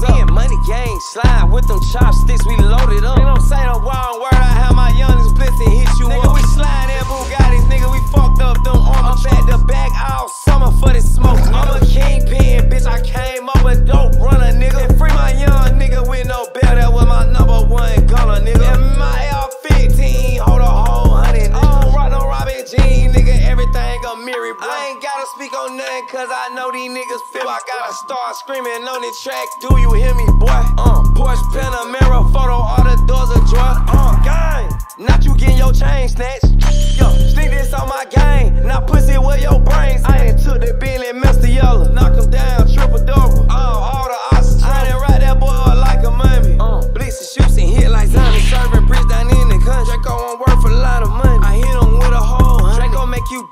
what's up? money gang, slide with them chopsticks, we loaded up. They don't say the wrong word, I speak on nothing, cause I know these niggas feel I gotta start screaming on this track. Do you hear me, boy? Uh, Porsche Panamera, photo, all the doors are ajar. Uh, gang. Not you getting your chain snatched. Yo, stick this on my gang. Now pussy where your brains. I ain't took the Bentley, Mr. Yellow. Knock him down, triple double. Oh, all the oxygen. I done ride that boy like a mummy. Uh, blitz and shoots and hit like zombie. Serving bricks down in the country. Draco won't work for a lot of money. I hit him with a hole. Draco make you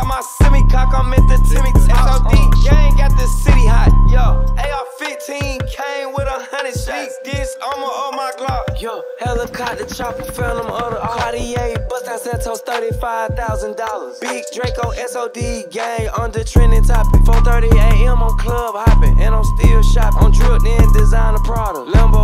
got my semi cock. I'm at the Timmy uh, SOD uh. gang got the city hot. Yo, AR 15 came with a hundred shots. This armor on my Glock. Yo, helicopter chopper, found them other Cartier, bust down Santos, $35,000. Big Draco SOD gang on the trending topic. 4:30 a.m. I'm club hopping, and I'm still shopping. I'm drilled in designer product. Lambo